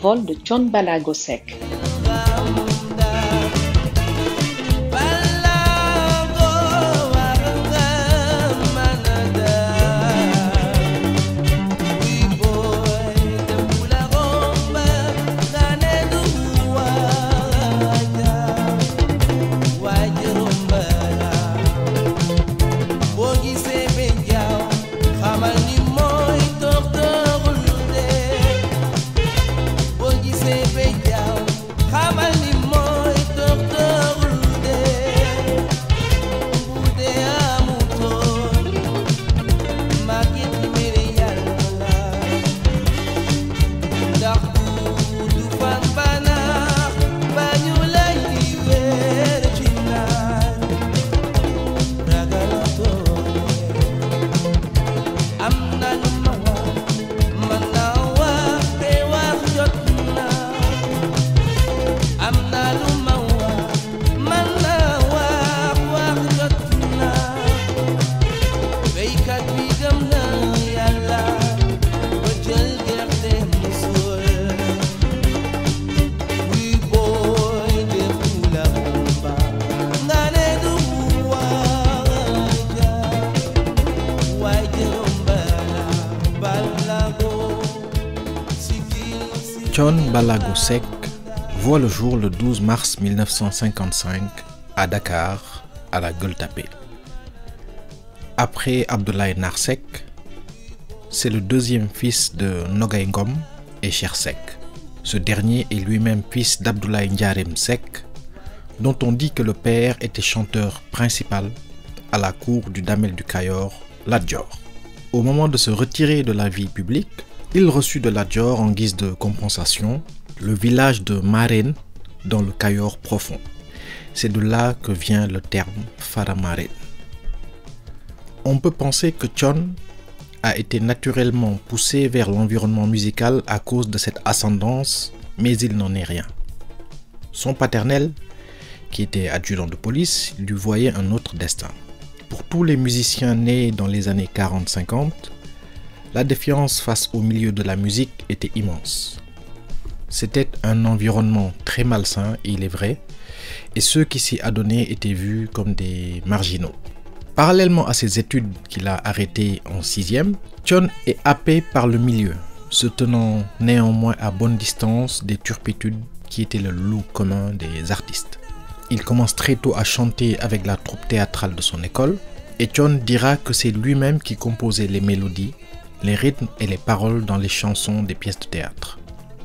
l'envol de John Balagosek. John Balagosek voit le jour le 12 mars 1955 à Dakar, à la Gueule-Tapée. Après Abdoulaye Narsek, c'est le deuxième fils de Nogay et Chersek. Ce dernier est lui-même fils d'Abdoulaye Ndiarem Sek, dont on dit que le père était chanteur principal à la cour du Damel du Cayor, Ladjor. Au moment de se retirer de la vie publique, il reçut de la Dior en guise de compensation le village de Marine dans le Cayor profond. C'est de là que vient le terme Faramarine. On peut penser que Chon a été naturellement poussé vers l'environnement musical à cause de cette ascendance, mais il n'en est rien. Son paternel, qui était adjudant de police, lui voyait un autre destin. Pour tous les musiciens nés dans les années 40-50, la défiance face au milieu de la musique était immense. C'était un environnement très malsain, il est vrai, et ceux qui s'y adonnaient étaient vus comme des marginaux. Parallèlement à ses études qu'il a arrêtées en sixième, John est happé par le milieu, se tenant néanmoins à bonne distance des turpitudes qui étaient le loup commun des artistes. Il commence très tôt à chanter avec la troupe théâtrale de son école, et John dira que c'est lui-même qui composait les mélodies les rythmes et les paroles dans les chansons des pièces de théâtre.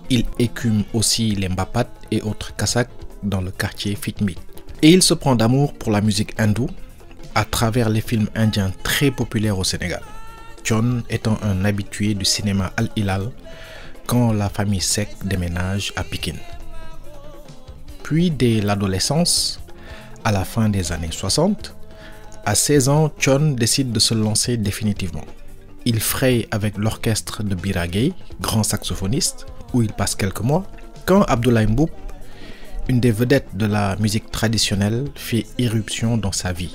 Il écume aussi les mbapat et autres kasak dans le quartier Fitmit. Et il se prend d'amour pour la musique hindoue à travers les films indiens très populaires au Sénégal. John étant un habitué du cinéma Al-Hilal quand la famille Sek déménage à Pékin. Puis dès l'adolescence, à la fin des années 60, à 16 ans, John décide de se lancer définitivement il fraye avec l'orchestre de Biragay, grand saxophoniste, où il passe quelques mois, quand Abdoulaye Mboup, une des vedettes de la musique traditionnelle, fait irruption dans sa vie.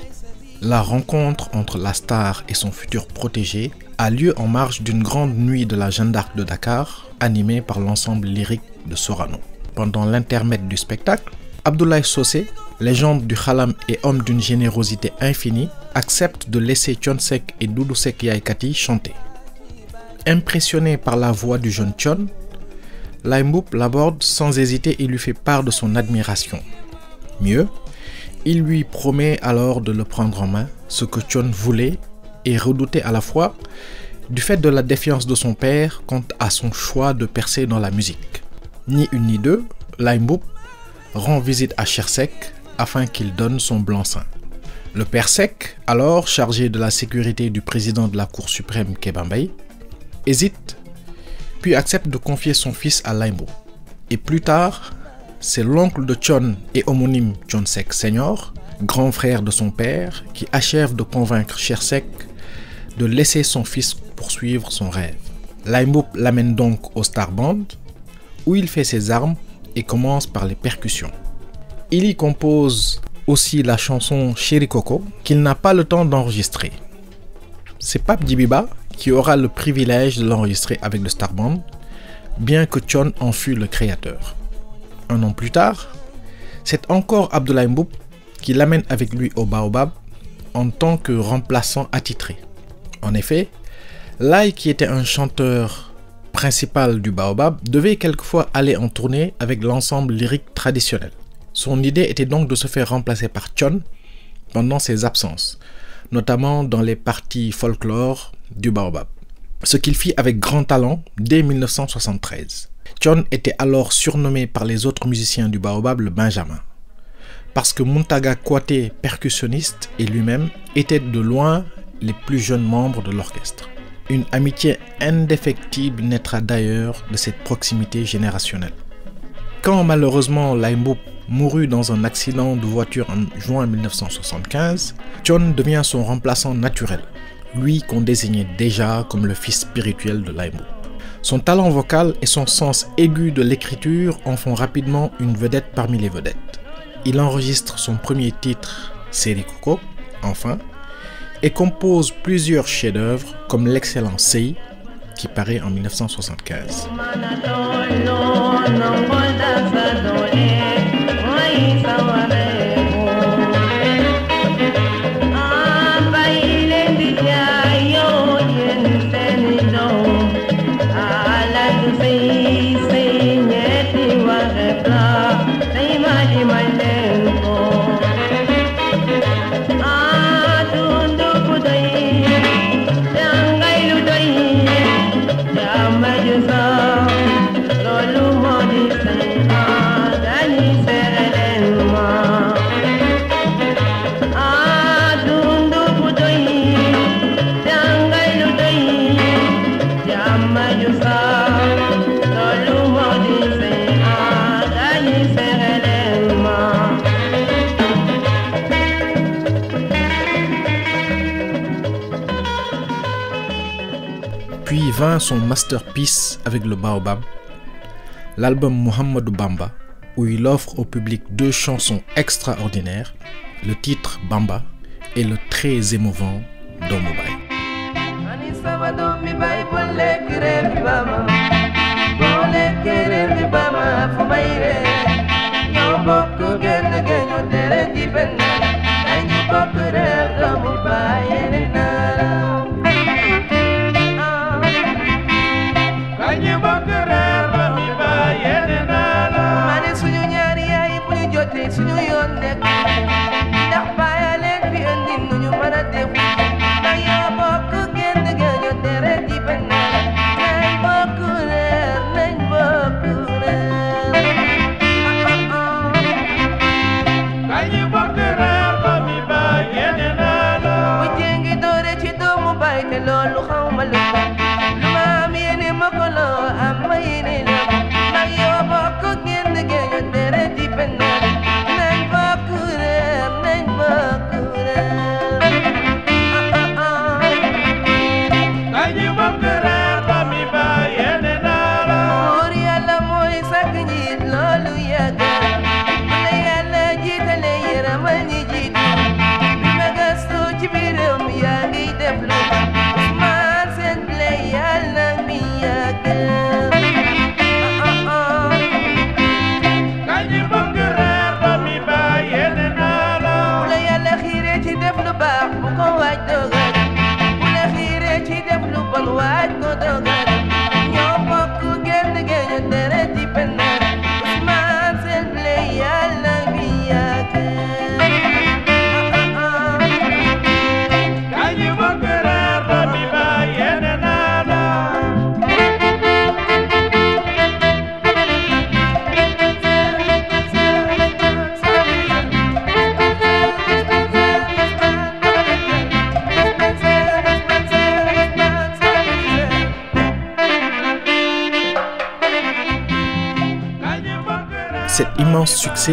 La rencontre entre la star et son futur protégé a lieu en marge d'une grande nuit de la Jeanne d'Arc de Dakar, animée par l'ensemble lyrique de Sorano. Pendant l'intermède du spectacle, Abdoulaye Sossé, légende du Khalam et homme d'une générosité infinie, accepte de laisser Chonsek et Doudou Sek Yaikati chanter. Impressionné par la voix du jeune Chon, Laimoup l'aborde sans hésiter et lui fait part de son admiration. Mieux, il lui promet alors de le prendre en main, ce que Chon voulait et redoutait à la fois du fait de la défiance de son père quant à son choix de percer dans la musique. Ni une ni deux, Laimoup rend visite à Chersek afin qu'il donne son blanc-seing. Le père Sec, alors chargé de la sécurité du président de la Cour suprême Kebambay, hésite, puis accepte de confier son fils à Laimbo. Et plus tard, c'est l'oncle de Chon et homonyme John Sek Senior, grand frère de son père, qui achève de convaincre Chersek de laisser son fils poursuivre son rêve. Laimbo l'amène donc au Star Band, où il fait ses armes et commence par les percussions. Il y compose aussi la chanson Chéri Coco qu'il n'a pas le temps d'enregistrer. C'est Pape Dibiba qui aura le privilège de l'enregistrer avec le Star Band, bien que Chon en fût le créateur. Un an plus tard, c'est encore Abdoulaye Mboup qui l'amène avec lui au Baobab en tant que remplaçant attitré. En effet, Lai, qui était un chanteur principal du Baobab, devait quelquefois aller en tournée avec l'ensemble lyrique traditionnel. Son idée était donc de se faire remplacer par Chon pendant ses absences, notamment dans les parties folklore du Baobab. Ce qu'il fit avec grand talent dès 1973. Chon était alors surnommé par les autres musiciens du Baobab le Benjamin. Parce que Muntaga Kwate, percussionniste, et lui-même étaient de loin les plus jeunes membres de l'orchestre. Une amitié indéfectible naîtra d'ailleurs de cette proximité générationnelle. Quand malheureusement Laimbo mourut dans un accident de voiture en juin 1975, John devient son remplaçant naturel, lui qu'on désignait déjà comme le fils spirituel de Laimbo. Son talent vocal et son sens aigu de l'écriture en font rapidement une vedette parmi les vedettes. Il enregistre son premier titre, Coco, enfin, et compose plusieurs chefs-d'œuvre comme l'excellent Sei, qui paraît en 1975. Son masterpiece avec le Baobab, l'album Muhammadou Bamba, où il offre au public deux chansons extraordinaires, le titre Bamba et le très émouvant Domobay.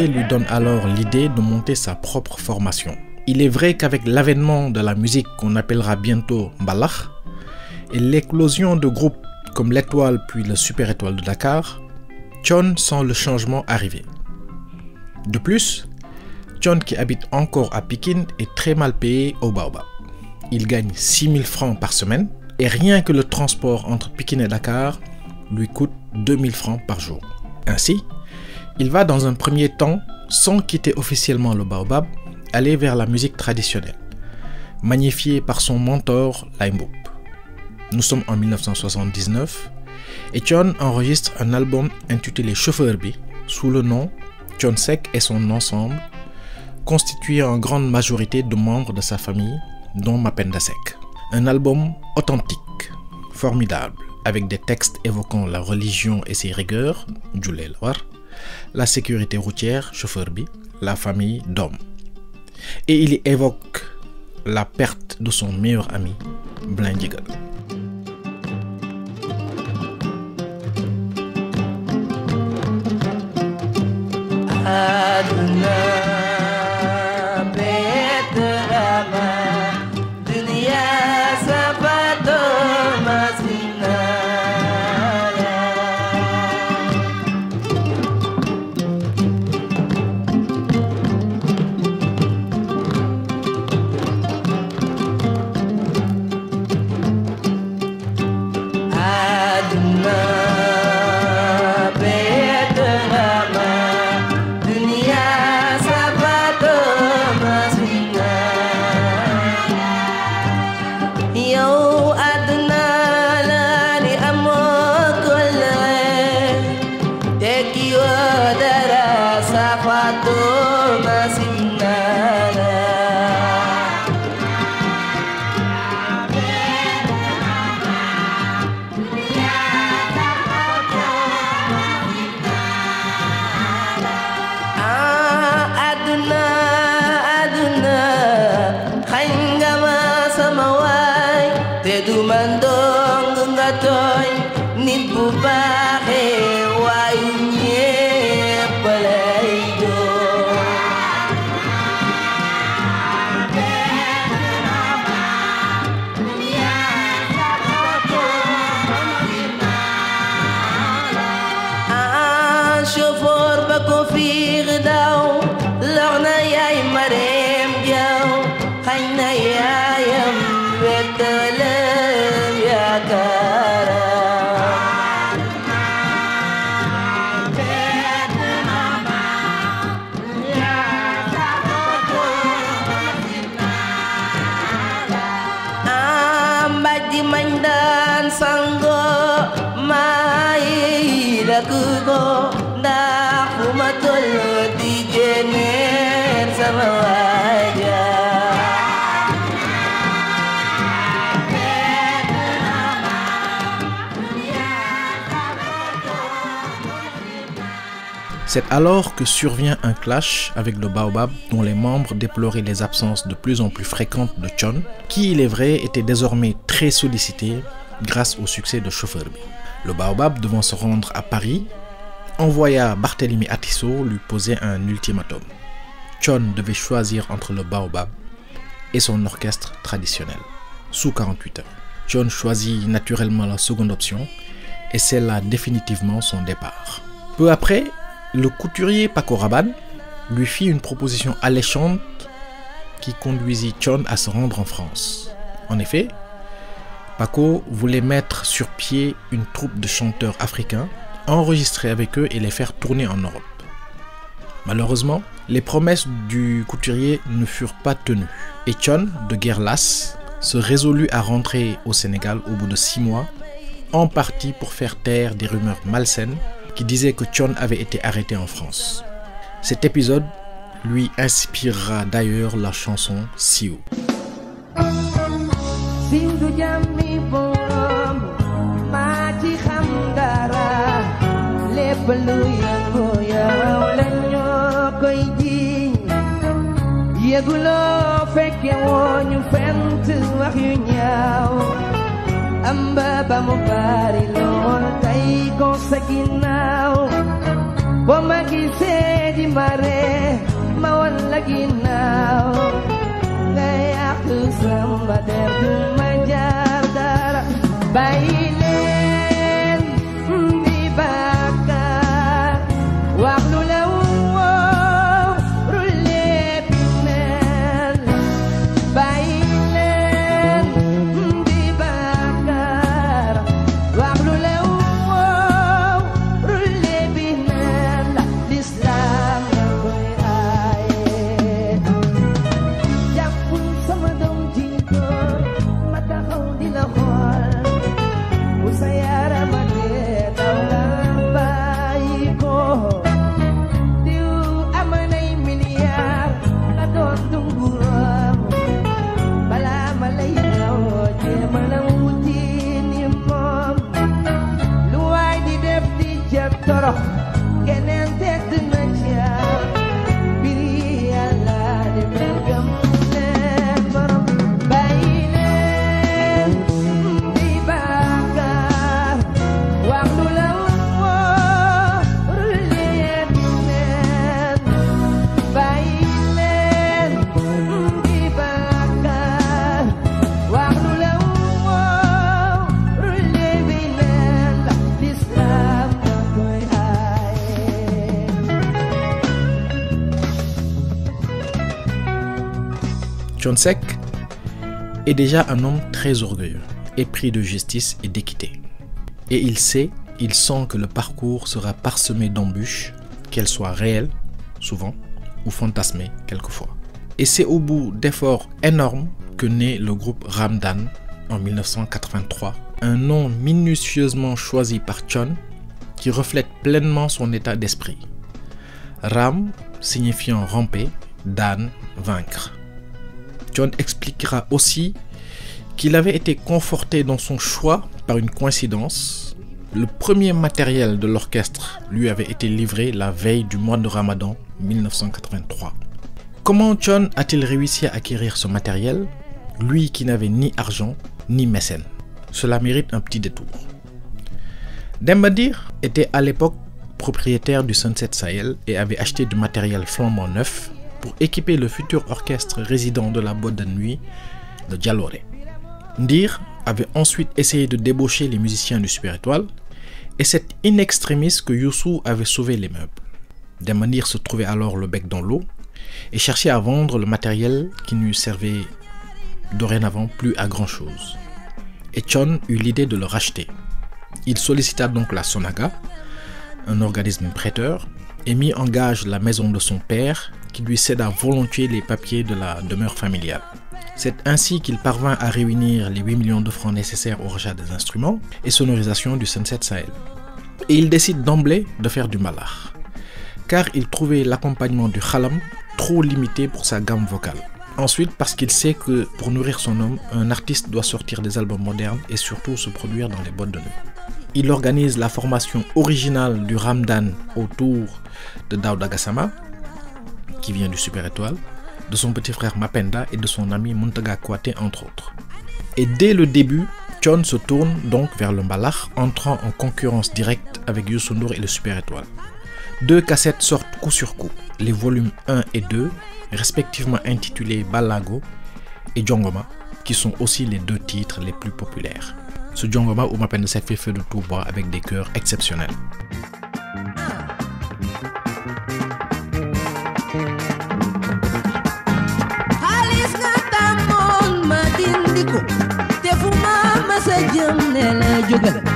Lui donne alors l'idée de monter sa propre formation. Il est vrai qu'avec l'avènement de la musique qu'on appellera bientôt Mbalach et l'éclosion de groupes comme l'Étoile puis le Super Étoile de Dakar, Chon sent le changement arriver. De plus, Chon qui habite encore à Pékin est très mal payé au Baobab. Il gagne 6000 francs par semaine et rien que le transport entre Pékin et Dakar lui coûte 2000 francs par jour. Ainsi, il va dans un premier temps, sans quitter officiellement le baobab, aller vers la musique traditionnelle, magnifiée par son mentor Limeboop. Nous sommes en 1979 et John enregistre un album intitulé Chauffeur B sous le nom John Sek et son ensemble, constitué en grande majorité de membres de sa famille, dont Mapenda Sek. Un album authentique, formidable, avec des textes évoquant la religion et ses rigueurs, Djulel War, la sécurité routière, chauffeur B, la famille d'hommes. Et il évoque la perte de son meilleur ami, Blindigal. C'est alors que survient un clash avec le Baobab dont les membres déploraient les absences de plus en plus fréquentes de Chon, qui il est vrai était désormais très sollicité grâce au succès de Chauffeur B. Le Baobab devant se rendre à Paris, envoya Barthélemy Atisso lui poser un ultimatum. Chon devait choisir entre le Baobab et son orchestre traditionnel, sous 48 heures. Chon choisit naturellement la seconde option et c'est là définitivement son départ. Peu après, le couturier Paco Rabanne lui fit une proposition alléchante qui conduisit Chon à se rendre en France. En effet, Paco voulait mettre sur pied une troupe de chanteurs africains, enregistrer avec eux et les faire tourner en Europe. Malheureusement, les promesses du couturier ne furent pas tenues et Chon, de guerre lasse, se résolut à rentrer au Sénégal au bout de six mois, en partie pour faire taire des rumeurs malsaines qui disaient que Chon avait été arrêté en France. Cet épisode lui inspirera d'ailleurs la chanson Siou. ambaba mo barilon tay ko sa ginaw wa magise di mare mawan lagi now kaya ako sa mader dumajar darah baile Seck est déjà un homme très orgueilleux, épris de justice et d'équité. Et il sait, il sent que le parcours sera parsemé d'embûches, qu'elles soient réelles, souvent, ou fantasmées, quelquefois. Et c'est au bout d'efforts énormes que naît le groupe Ramdan en 1983, un nom minutieusement choisi par John qui reflète pleinement son état d'esprit. Ram signifiant ramper, Dan vaincre. John expliquera aussi qu'il avait été conforté dans son choix par une coïncidence. Le premier matériel de l'orchestre lui avait été livré la veille du mois de Ramadan 1983. Comment John a-t-il réussi à acquérir ce matériel, lui qui n'avait ni argent ni mécène Cela mérite un petit détour. Dembadir était à l'époque propriétaire du Sunset Sahel et avait acheté du matériel flambant neuf pour équiper le futur orchestre résident de la boîte de nuit de Dialore. Ndir avait ensuite essayé de débaucher les musiciens du Super Étoile et c'est in extremis que Youssou avait sauvé les meubles. Demandir se trouvait alors le bec dans l'eau et cherchait à vendre le matériel qui ne servait dorénavant plus à grand chose. Et Chon eut l'idée de le racheter. Il sollicita donc la Sonaga, un organisme prêteur, et mit en gage la maison de son père qui lui céda volontiers les papiers de la demeure familiale. C'est ainsi qu'il parvint à réunir les 8 millions de francs nécessaires au rachat des instruments et sonorisation du Sunset Sahel. Et il décide d'emblée de faire du malach, car il trouvait l'accompagnement du khalam trop limité pour sa gamme vocale. Ensuite, parce qu'il sait que pour nourrir son homme, un artiste doit sortir des albums modernes et surtout se produire dans les boîtes de. Il organise la formation originale du Ramdan autour de Daouda Gassama, qui vient du Super Étoile, de son petit frère Mapenda et de son ami Muntaga Kouate, entre autres. Et dès le début, John se tourne donc vers le Mbalach, entrant en concurrence directe avec Youssou N'Dour et le Super Étoile. Deux cassettes sortent coup sur coup, les volumes 1 et 2, respectivement intitulés Balago et Djongoma, qui sont aussi les deux titres les plus populaires. Ce Djongoma où Mapenda Seck fait feu de tout bois avec des chœurs exceptionnels. Jëm ne la jógal.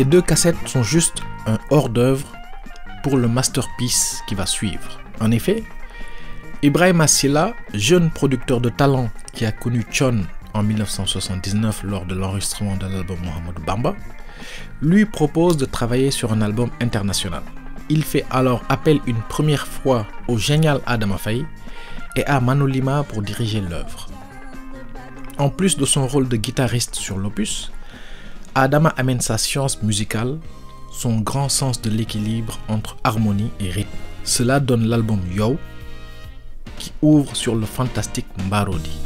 Ces deux cassettes sont juste un hors-d'œuvre pour le masterpiece qui va suivre. En effet, Ibrahim Silla, jeune producteur de talent qui a connu Chon en 1979 lors de l'enregistrement de l'album Mohamed Bamba, lui propose de travailler sur un album international. Il fait alors appel une première fois au génial Adama Faye et à Manolima pour diriger l'œuvre. En plus de son rôle de guitariste sur l'opus, Adama amène sa science musicale, son grand sens de l'équilibre entre harmonie et rythme. Cela donne l'album Yo, qui ouvre sur le fantastique Mbarodi.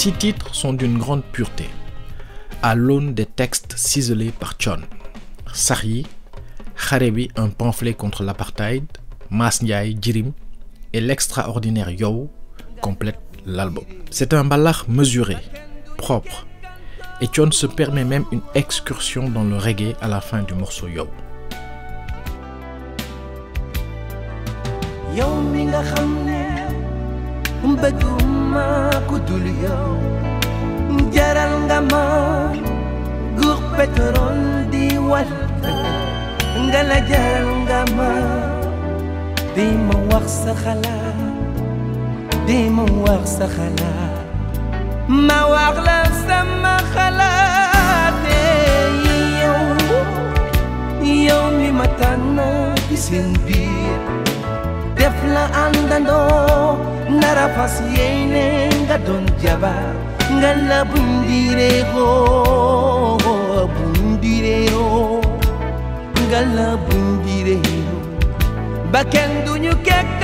Six titres sont d'une grande pureté, à l'aune des textes ciselés par Chon. Sari, Kharebi, un pamphlet contre l'apartheid, Mas Ndiaye, et l'extraordinaire Yo complètent l'album. C'est un ballard mesuré, propre, et Chon se permet même une excursion dans le reggae à la fin du morceau Yo. بدوما كدوليا جرال غما غوغ بترول دي وال غلا جرال غما دي مواخ سخلا دي مواخ سخلا ما واغلا سما خلا يوم يوم متانا بسنبير Efla andando nara pasiene nga don jaba nga la bundire ho bundire ho nga la bundire ho bakendu nyukek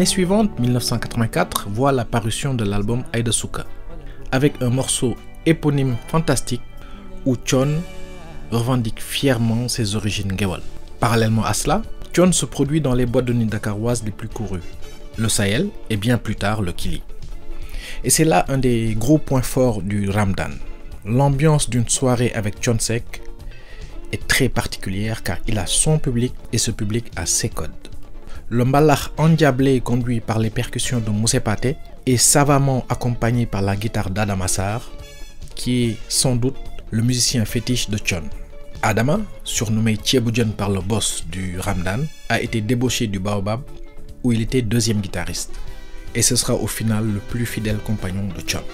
L'année suivante, 1984, voit la parution de l'album Aïda Souka, avec un morceau éponyme fantastique où Chon revendique fièrement ses origines Gewal. Parallèlement à cela, Chon se produit dans les boîtes de nuit les plus courues, le Sahel et bien plus tard le Kili. Et c'est là un des gros points forts du Ramdan. L'ambiance d'une soirée avec Chon Sek est très particulière car il a son public et ce public a ses codes. Le mbalach endiablé conduit par les percussions de Moussé Paté est savamment accompagné par la guitare d'Adama Sarr, qui est sans doute le musicien fétiche de Chon. Adama, surnommé Thieboudian par le boss du Ramdan, a été débauché du Baobab où il était deuxième guitariste. Et ce sera au final le plus fidèle compagnon de Chon.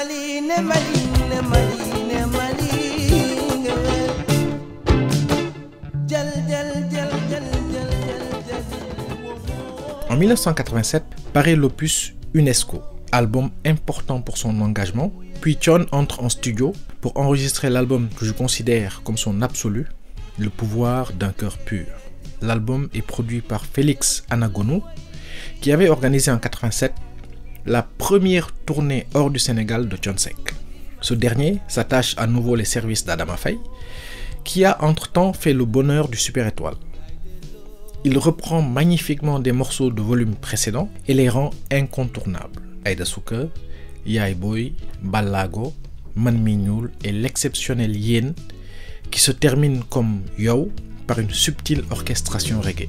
Ne mali ne mali ne mali ne mali ngewel jël jël jël jël jël jël jël En 1987 paraît l'opus UNESCO, album important pour son engagement, puis Chon entre en studio pour enregistrer l'album que je considère comme son absolu, Le pouvoir d'un cœur pur. L'album est produit par Félix Anagonou, qui avait organisé en 87 la première tournée hors du Sénégal de Chon Sek. Ce dernier s'attache à nouveau les services d'Adama Faye, qui a entre-temps fait le bonheur du Super Étoile. Il reprend magnifiquement des morceaux de volume précédents et les rend incontournables. Aïda Souka, Yaay Boy, Balago, Man Mi Ñuul et l'exceptionnel Yen, qui se termine comme Yow par une subtile orchestration reggae.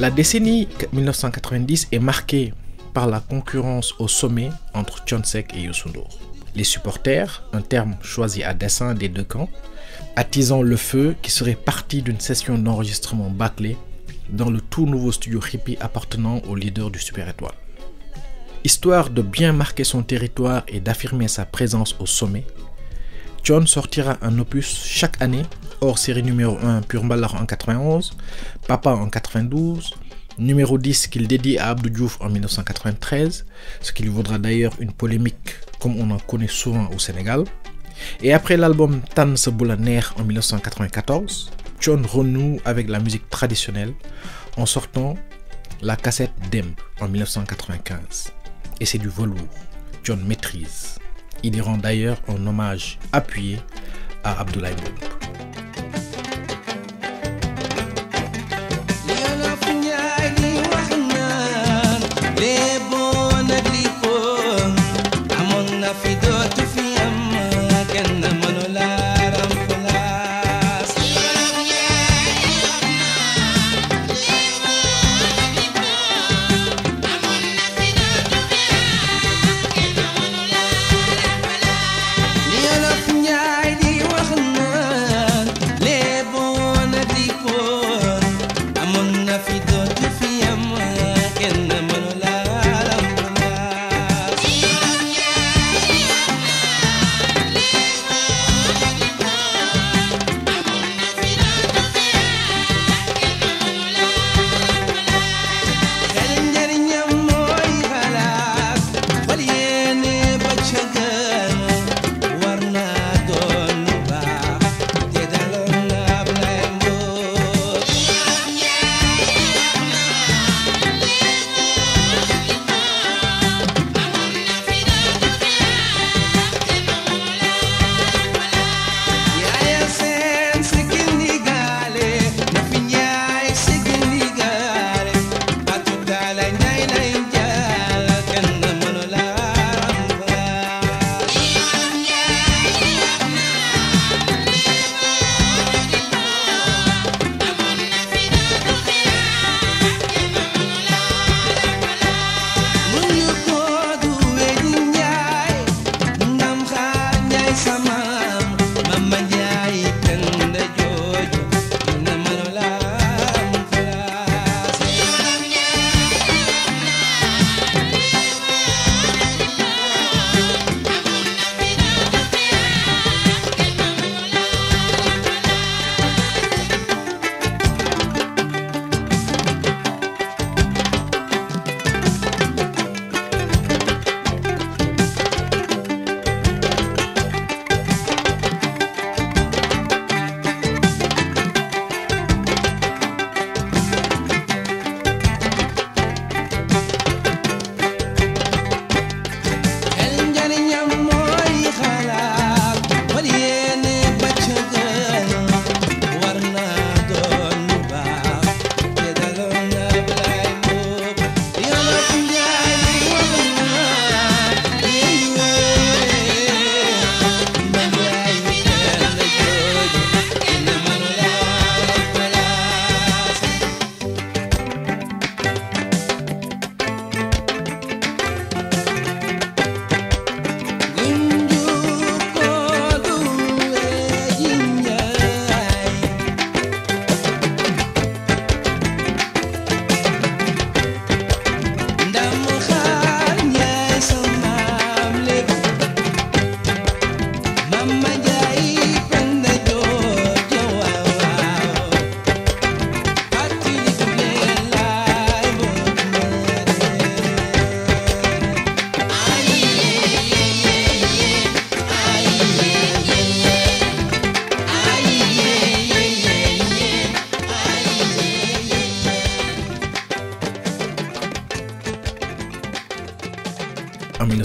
La décennie 1990 est marquée par la concurrence au sommet entre Chonsek et Youssou N'Dour. Les supporters, un terme choisi à dessein des deux camps, attisant le feu qui serait parti d'une session d'enregistrement bâclée dans le tout nouveau studio hippie appartenant au leader du Super Étoile. Histoire de bien marquer son territoire et d'affirmer sa présence au sommet, John sortira un opus chaque année, hors série numéro 1 Pur Mbalar en 91, Papa en 92, numéro 10 qu'il dédie à Abdou Diouf en 1993, ce qui lui vaudra d'ailleurs une polémique comme on en connaît souvent au Sénégal. Et après l'album Tan Neex en 1994, John renoue avec la musique traditionnelle en sortant la cassette Demb en 1995. Et c'est du velours. John maîtrise. Il y rend d'ailleurs un hommage appuyé à Abdoulaye.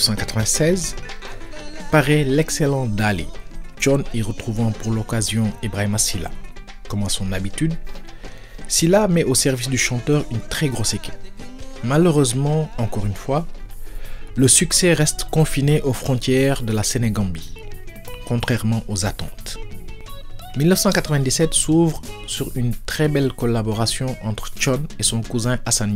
1996, paraît l'excellent Dali, John y retrouvant pour l'occasion Ibrahima Silla. Comme à son habitude, Silla met au service du chanteur une très grosse équipe. Malheureusement, encore une fois, le succès reste confiné aux frontières de la Sénégambie, contrairement aux attentes. 1997 s'ouvre sur une très belle collaboration entre Chon et son cousin Hassan.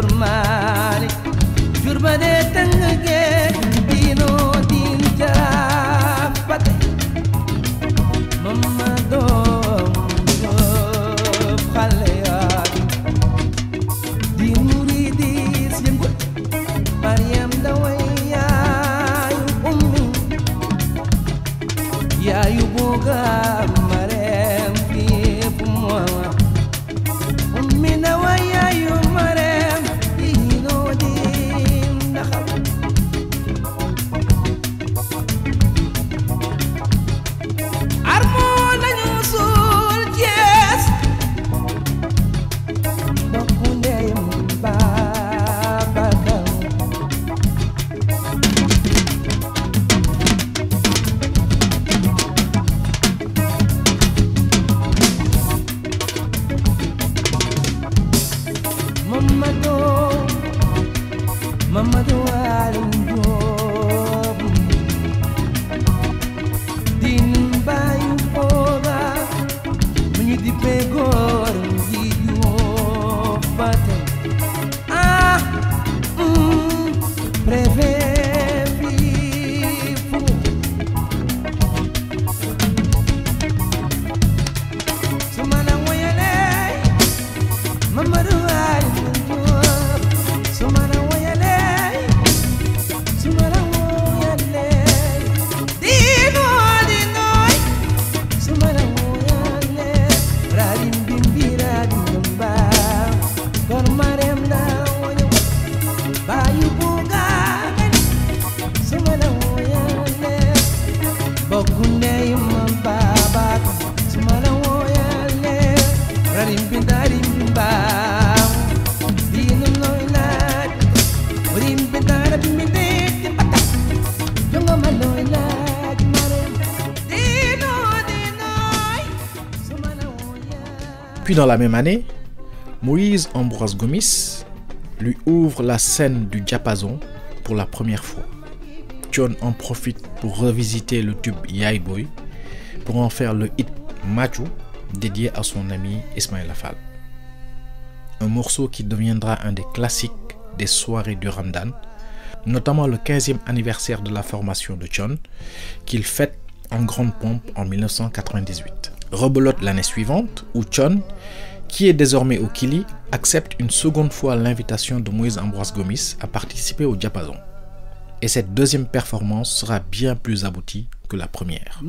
kurma Puis dans la même année, Moïse Ambroise Gomis lui ouvre la scène du diapason pour la première fois. John en profite pour revisiter le tube Yai Boy pour en faire le hit Machu dédié à son ami Ismaël Fall. Un morceau qui deviendra un des classiques des soirées du Ramadan, notamment le 15e anniversaire de la formation de John qu'il fête en grande pompe en 1998. Rebelote l'année suivante où Chon, qui est désormais au Kili, accepte une seconde fois l'invitation de Moïse Ambroise Gomis à participer au diapason. Et cette deuxième performance sera bien plus aboutie que la première.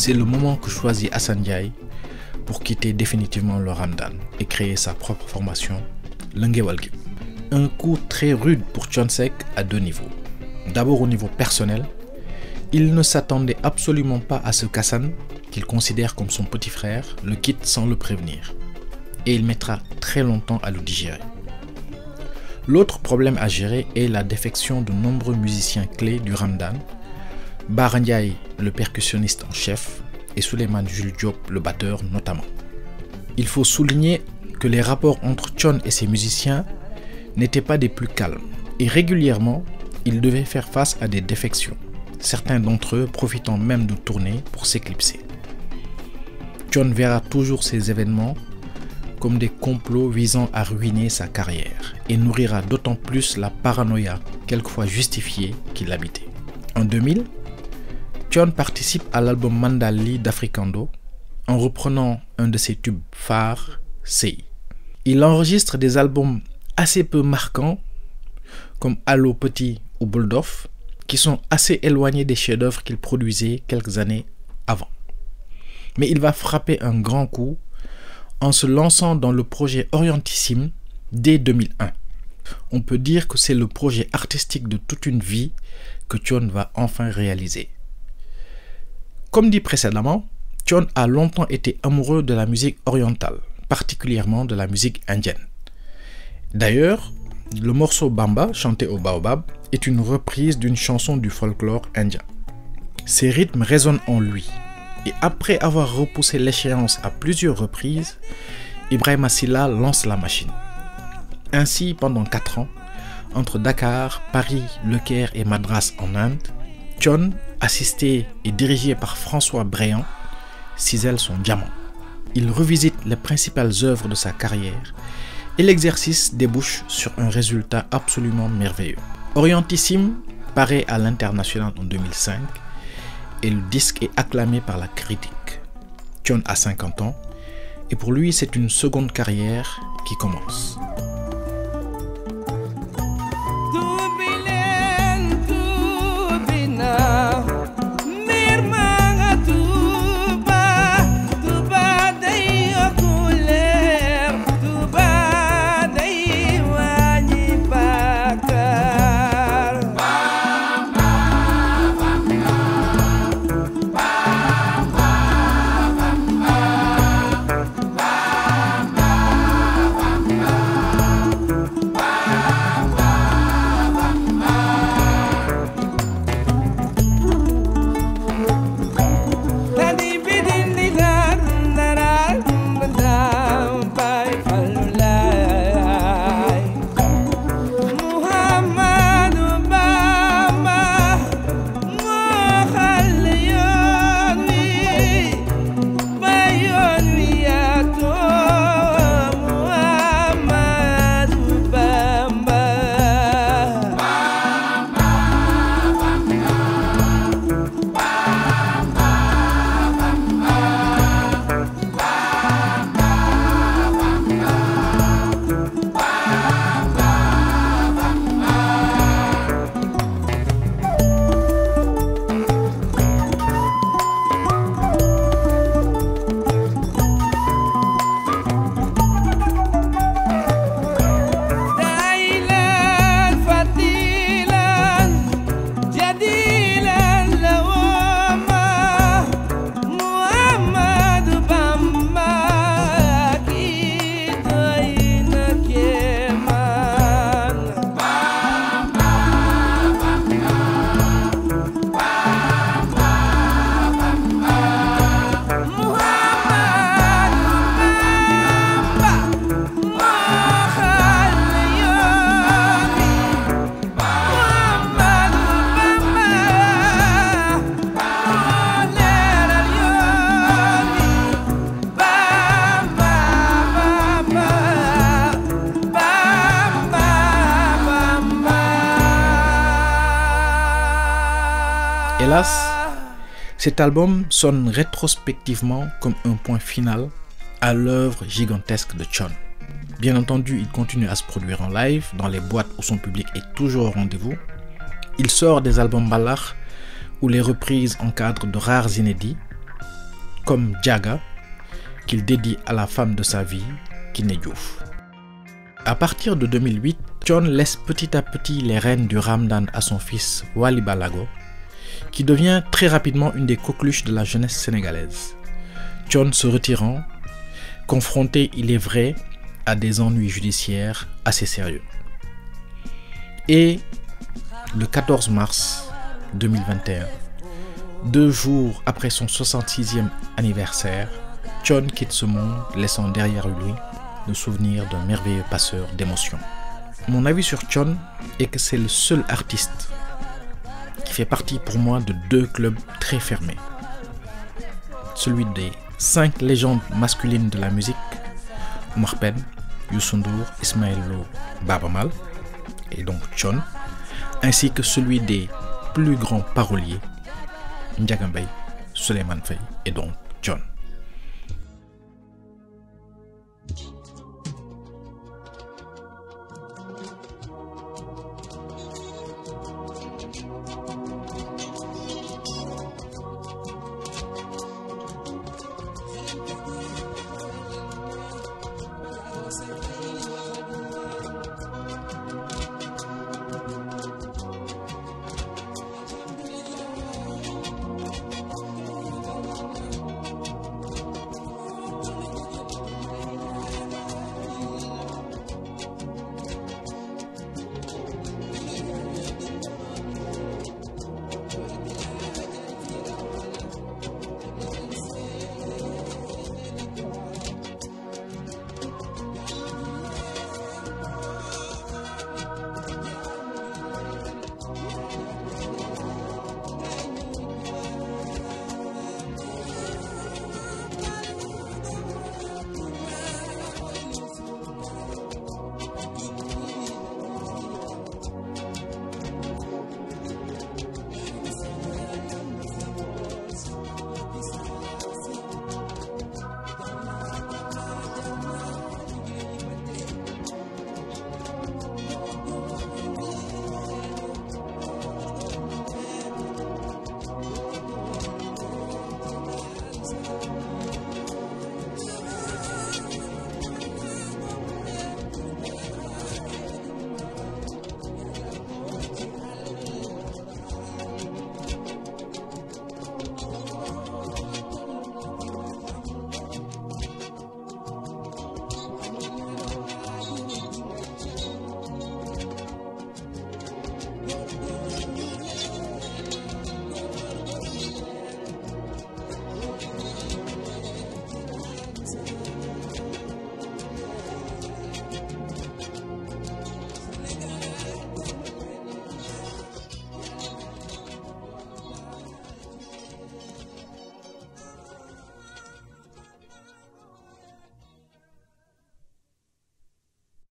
C'est le moment que choisit Hassan Diaye pour quitter définitivement le Ramdan et créer sa propre formation, l'Ngewalgi. Un coup très rude pour Chonsek à deux niveaux. D'abord au niveau personnel, il ne s'attendait absolument pas à ce qu'Hassan, qu'il considère comme son petit frère, le quitte sans le prévenir. Et il mettra très longtemps à le digérer. L'autre problème à gérer est la défection de nombreux musiciens clés du Ramdan, le percussionniste en chef, et Suleiman Jules Diop, le batteur notamment. Il faut souligner que les rapports entre Chon et ses musiciens n'étaient pas des plus calmes, et régulièrement, ils devaient faire face à des défections, certains d'entre eux profitant même de tournées pour s'éclipser. John verra toujours ces événements comme des complots visant à ruiner sa carrière et nourrira d'autant plus la paranoïa, quelquefois justifiée, qu'il habitait. En 2000, John participe à l'album Mandali d'Africando en reprenant un de ses tubes phares, Sei. Il enregistre des albums assez peu marquants comme Allo Petit ou Bulldog qui sont assez éloignés des chefs-d'œuvre qu'il produisait quelques années avant. Mais il va frapper un grand coup en se lançant dans le projet Orientissime dès 2001. On peut dire que c'est le projet artistique de toute une vie que Thion va enfin réaliser. Comme dit précédemment, Thion a longtemps été amoureux de la musique orientale, particulièrement de la musique indienne. D'ailleurs, le morceau Bamba, chanté au Baobab, est une reprise d'une chanson du folklore indien. Ces rythmes résonnent en lui, et après avoir repoussé l'échéance à plusieurs reprises, Ibrahim Silla lance la machine. Ainsi, pendant 4 ans, entre Dakar, Paris, Le Caire et Madras en Inde, John, assisté et dirigé par François Bréant, cisèle son diamant. Il revisite les principales œuvres de sa carrière et l'exercice débouche sur un résultat absolument merveilleux. Orientissime paraît à l'international en 2005 et le disque est acclamé par la critique. John a 50 ans et pour lui c'est une seconde carrière qui commence. Cet album sonne rétrospectivement comme un point final à l'œuvre gigantesque de Chon. Bien entendu, il continue à se produire en live dans les boîtes où son public est toujours au rendez-vous. Il sort des albums balach où les reprises encadrent de rares inédits, comme Diaga, qu'il dédie à la femme de sa vie, Kiné Diouf. À partir de 2008, John laisse petit à petit les rênes du Ramdan à son fils Wali Balago, qui devient très rapidement une des coqueluches de la jeunesse sénégalaise. John se retirant, confronté, il est vrai, à des ennuis judiciaires assez sérieux. Et le 14 mars 2021, deux jours après son 66e anniversaire, John quitte ce monde, laissant derrière lui le souvenir d'un merveilleux passeur d'émotions. Mon avis sur John est que c'est le seul artiste qui fait partie pour moi de deux clubs très fermés. Celui des cinq légendes masculines de la musique, Omar Penn, Youssou N'Dour, Ismaël et donc John, ainsi que celui des plus grands paroliers, Ndiaga Mbaye, Souleymane Faye et donc